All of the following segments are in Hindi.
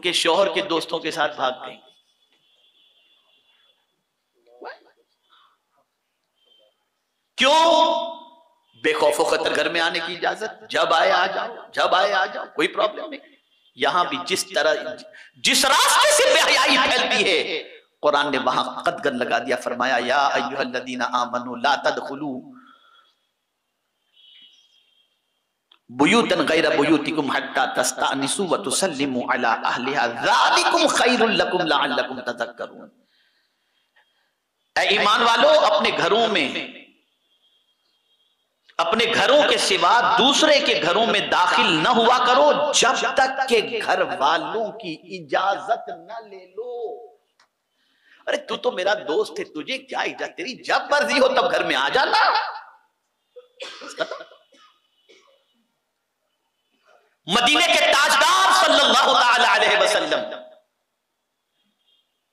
उनके शोहर के दोस्तों के साथ भाग गई। क्यों? बेखौफो खतर घर में आने की इजाज़त। जब आए, आ जाओ। जब आए, आ जाओ। कोई प्रॉब्लम नहीं। यहाँ भी जिस तरह जिस रास्ते से बेहयाई फैलती है, कुरान ने वहाँ कदगन लगा दिया। फरमाया, या आमनु ला तदखुलू बुयूतन गैर बुयूतिकुम हत्ता तस्तानिसु व तुसल्लिमु अला अहलिहा ज़ालिकुम खैरुल लकुम लअल्लकुम तज़क्करून ऐ ईमान वालों अपने घरों में, अपने घरों के सिवा दूसरे के घरों में दाखिल न हुआ करो, जब तक के घर वालों की इजाज़त न ले लो। अरे तू तो मेरा दोस्त है, तुझे क्या इजाज़त? तेरी जब मर्ज़ी हो तब घर में आ जाना। मदीने के ताजदार सल्लल्लाहु अलैहि वसल्लम,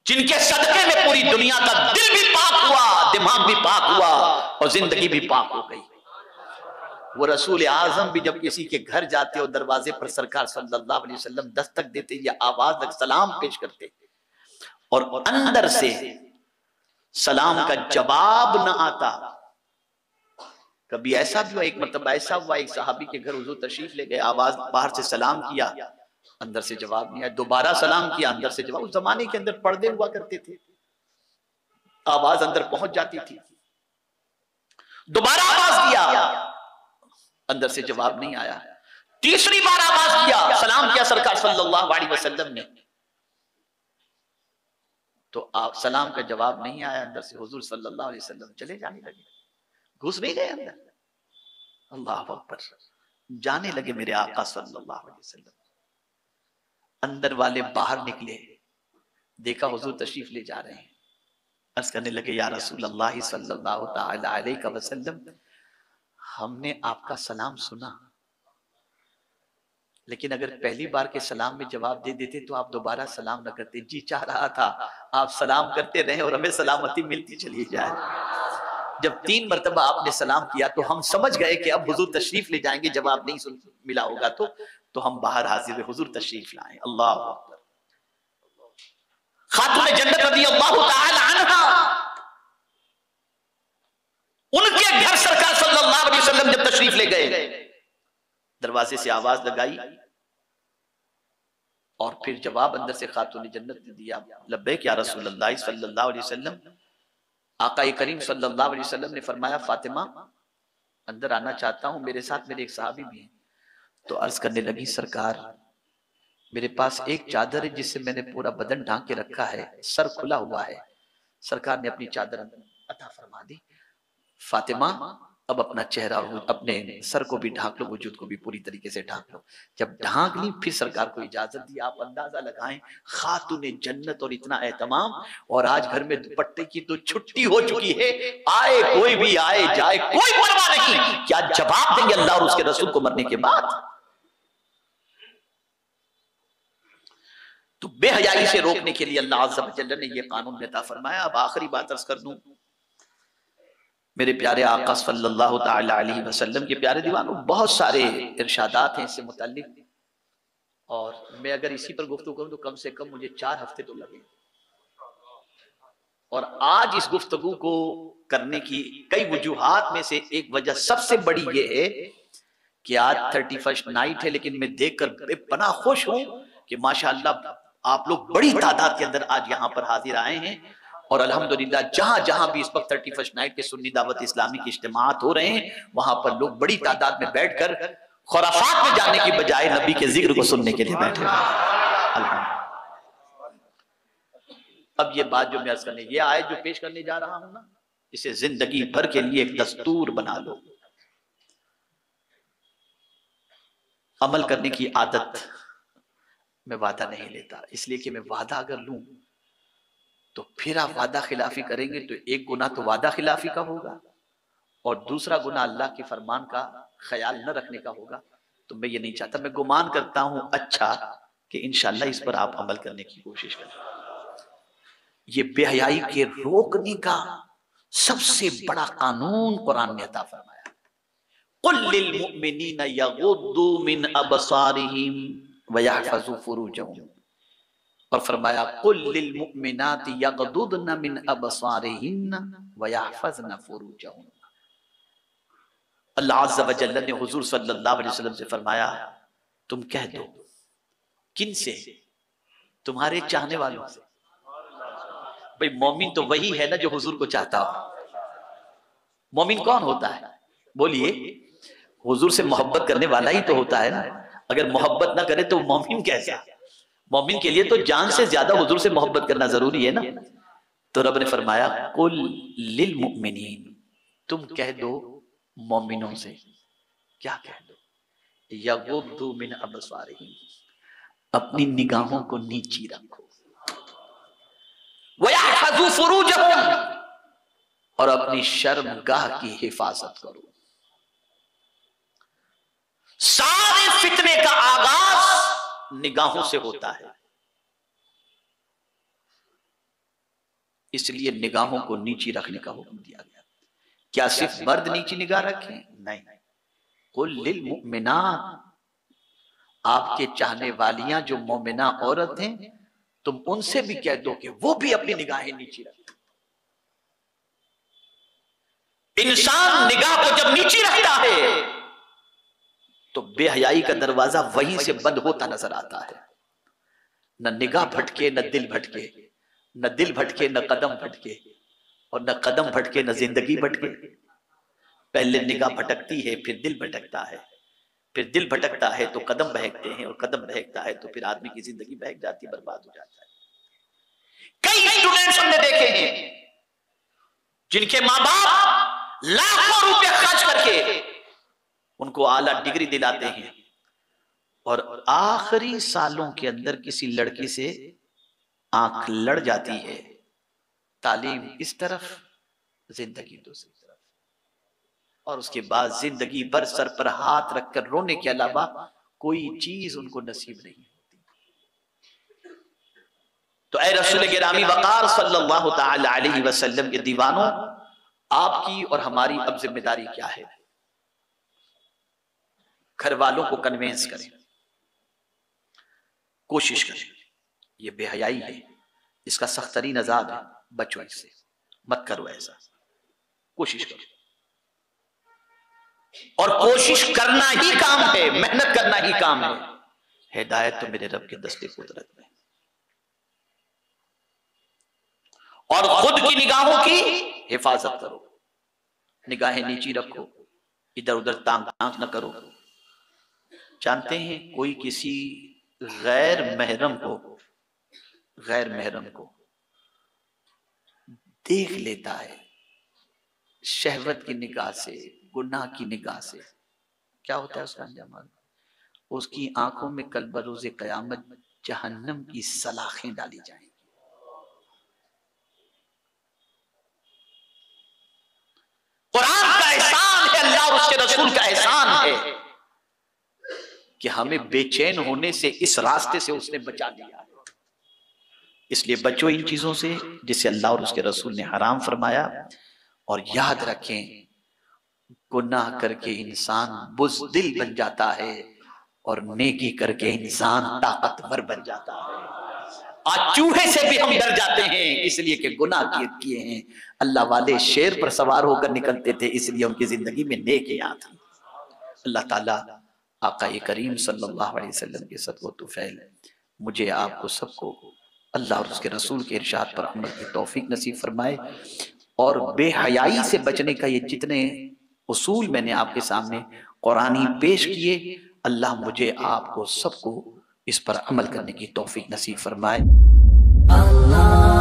जिनके सदके में पूरी दुनिया का दिल भी पाक हुआ, दिमाग भी पाक हुआ और ज़िंदगी भी पाक हो गई। वो रसूल आज़म भी जब किसी के घर जाते हो दरवाजे पर सरकार सल्लल्लाहु अलैहि वसल्लम दस्तक देते, या आवाज़ तक सलाम पेश करते, और अंदर से सलाम का जवाब न आता कभी ऐसा भी हुआ, एक मतलब ऐसा हुआ, एक साहबी के घर हुजूर तशरीफ़ ले गए, आवाज़ बाहर से सलाम किया, अंदर से जवाब नहीं आया, दोबारा सलाम किया, अंदर से जवाब, उस जमाने के अंदर पर्दे हुआ करते थे, आवाज़ अंदर पहुँच जाती थी, दोबारा आवाज़ किया, अंदर से जवाब नहीं आया, तीसरी बार आवाज़ किया, सलाम किया सरकार सल्लल्लाहु अलैहि वसल्लम ने तो आप सलाम का जवाब नहीं आया, अंदर से हुजूर सल्लल्लाहु अलैहि वसल्लम चले जाने लगे। घुस नहीं गए अंदर। अल्लाह अकबर। जाने लगे मेरे आका सल्लल्लाहु अलैहि वसल्लम। अंदर वाले बाहर निकले। देखा हुजूर तशरीफ़ ले जा रहे हैं। अर्ज़ करने लगे, या रसूल अल्लाह सल्लल्लाहु अलैहि वसल्लम, हमने आपका सलाम सुना। लेकिन अगर पहली बार के सलाम में जवाब दे देते तो आप दोबारा सलाम न करते। जी चाह रहा था, आप सलाम करते रहे और हमें सलामती मिलती चली जाए। जब तीन मरतबा आपने सलाम किया तो हम समझ गए कि अब हुजूर तशरीफ़ ले जाएँगे जवाब नहीं सुन, मिला होगा तो तो हम बाहर हाजिर हुजूर तशरीफ़ लाए। अल्लाह खातून जन्नत रदी अल्लाह उनके घर सरकार सल्लल्लाहु अलैहि वसल्लम जब तशरीफ़ ले गए, दरवाजे से आवाज़ लगाई, और फिर जवाब अंदर से खातून जन्नत ने दिया। लब्बैक या रसूल सल्लल्लाहु अलैहि वसल्लम आका करीम सल्लल्लाहु अलैहि वसल्लम ने फरमाया, फातिमा, अंदर आना चाहता हूँ, मेरे साथ मेरे एक साहबी भी हैं। तो अर्ज़ करने लगी, सरकार, मेरे पास एक चादर है जिससे मैंने पूरा बदन ढांक के रखा है, सर खुला हुआ है। सरकार ने अपनी चादर अता फरमा दी। फातिमा अब अपना चेहरा अपने सर को भी ढांक लो, वजूद को भी पूरी तरीके से ढांक लो। जब ढांक ली, फिर सरकार को इजाज़त दी, आप अंदाज़ा लगाएँ, खातून जन्नत और इतना एहतमाम, और आज घर में दुपट्टे की तो छुट्टी हो चुकी है, आए कोई भी आए, जाए, कोई परवाह नहीं। क्या जवाब देंगे अल्लाह और उसके रसूल को मरने के बाद? तो बेहयाई से रोकने के लिए अल्लाह ने यह कानून नेता फरमाया, अब आखिरी बात अर्ज़ कर दूँ मेरे प्यारे आका सल्लल्लाहु अलैहि वसल्लम के प्यारे दीवानों, बहुत सारे इरशादात हैं इससे मुतल्लिक। और मैं अगर इसी पर गुफ्तु करूँ तो कम से कम मुझे चार हफ़्ते तो लगे। और आज इस गुफ्तगु को करने की कई वजूहत में से एक वजह सबसे बड़ी ये है कि आज थर्टी फ़र्स्ट नाइट है, लेकिन मैं देखकर बना खुश हूँ कि माशाल्लाह आप लोग बड़ी तादाद के अंदर आज यहाँ पर हाजिर आए हैं। और अल्हम्दुलिल्लाह, जहाँ जहाँ भी इस वक्त थर्टी फ़र्स्ट नाइट के सुन्नी दावत इस्लामी के इज्तमात हो रहे हैं, वहाँ पर लोग बड़ी तादाद में बैठकर खुराफात में जाने की बजाय नबी के ज़िक्र को सुनने के लिए बैठे अब ये बात जो मैं अर्ज़ करने, ये आय जो पेश करने जा रहा हूँ ना, इसे ज़िंदगी भर के लिए एक दस्तूर बना लो। अमल करने की आदत मैं वादा नहीं लेता, इसलिए कि मैं वादा अगर लूँ तो फिर आप वादा खिलाफी करेंगे तो एक गुना तो वादा खिलाफी का होगा और दूसरा गुना अल्लाह के फरमान का ख्याल न रखने का होगा। तो मैं ये नहीं चाहता मैं गुमान करता हूँ अच्छा कि इनशाला इस पर आप अमल करने की कोशिश करें। ये बेहयाई के रोकने का सबसे बड़ा कानून कुरान ने अता फरमाया। यगुद्दू मिन अबसारिहिम व फुरूजहुम। और फरमाया अल्लाह ने हुजूर सल्लल्लाहु अलैहि वसल्लम से फरमाया, तुम कह दो, किन से? तुम्हारे चाहने वालों से? भाई, मोमिन तो वही है ना जो हुजूर को चाहता हो। मोमिन कौन होता है? बोलिए, हुजूर से मोहब्बत करने वाला ही तो होता है ना। अगर मोहब्बत ना करे तो मोमिन कैसा? मोमिन के लिए तो जान से ज़्यादा हजूर से मोहब्बत करना ज़रूरी है ना? तो रब ने फरमाया, कुल लिल मुमिनीन, तुम कह दो मोमिनों से। क्या कह दो? यगुद्दू मिन अबसारिहिम, अपनी निगाहों को नीची रखो। और अपनी शर्मगाह की हिफाजत करो। सारे फितने का आगाज़ निगाहों से होता है। इसलिए निगाहों को नीची रखने का हुक्म दिया गया। क्या सिर्फ़ मर्द नीची निगाह रखें? नहीं। कुल लिल मुमिना आपके चाहने वालियाँ जो मोमिना औरत हैं तुम उनसे भी कह दो कि वो भी अपनी निगाहें नीची रखें। इंसान निगाह को जब नीची रखता तो बेहयाई का दरवाज़ा वहीं से बंद होता नज़र आता है। न निगाह भटके, न दिल भटके, न दिल भटके, न कदम भटके और न कदम भटके, न ज़िंदगी भटके। पहले निगाह भटकती है, फिर दिल भटकता है। फिर दिल भटकता है तो कदम बहकते हैं और कदम बहकता है तो फिर आदमी की ज़िंदगी बहक जाती बर्बाद हो जाता है। कई स्टूडेंट्स हमने देखे हैं जिनके माँ बाप लाखों रुपए खर्च करके उनको आला डिग्री दिलाते हैं। और आखिरी सालों के अंदर किसी लड़की से आँख लड़ जाती है। तालीम इस तरफ़, ज़िंदगी दूसरी तरफ़। और उसके बाद ज़िंदगी भर सर पर हाथ रखकर रोने के अलावा कोई चीज़ उनको नसीब नहीं होती। तो ए रसूल गिरामी वकार सल्लल्लाहु अलैहि वसल्लम के दीवानों, आपकी और हमारी अब ज़िम्मेदारी क्या है? घर वालों को कन्वेंस करें। कोशिश करें। ये बेहयाई है। इसका सख्त तरीन आज़ाद है। बचो इससे मत करो ऐसा। कोशिश करो। और कोशिश करना ही काम है। मेहनत करना ही काम है। हिदायत तो मेरे रब के दस्ते कुदरत में। और खुद की निगाहों की हिफाजत करो। निगाहें नीची रखो। इधर उधर तांग तांग न करो। जानते हैं कोई किसी गैर महरम को, गैर महरम को देख लेता है, शहवत की निगाह से, गुनाह की निगाह से। क्या होता है उसका अंजाम? उसकी आँखों में कल बरोज कयामत जहन्नम की सलाखें डाली जाएँगी कुरान का एहसान है अल्लाह और उसके रसूल का एहसान है कि हमें बेचैन होने से इस रास्ते से उसने बचा दिया। इसलिए बचो इन चीज़ों से जिसे अल्लाह और उसके रसूल ने हराम फरमाया। और याद रखें गुनाह करके इंसान बुजदिल बन जाता है और नेकी करके इंसान ताकतवर बन जाता है। आज चूहे से भी हम डर जाते हैं इसलिए कि गुनाह किए किए हैं। अल्लाह वाले शेर पर सवार होकर निकलते थे इसलिए उनकी ज़िंदगी में नेकियाँ थी। अल्लाह ताला आका करीम सल्लल्लाहु अलैहि वसल्लम के सदक़ तुफैल मुझे आपको सबको अल्लाह और उसके रसूल के इरशाद पर अमल की तौफीक नसीब फरमाए और बेहयाई से बचने का ये जितने उसूल मैंने आपके सामने कुरानी पेश किए, अल्लाह मुझे आपको सबको इस पर अमल करने की तौफीक नसीब फरमाए। अल्लाह।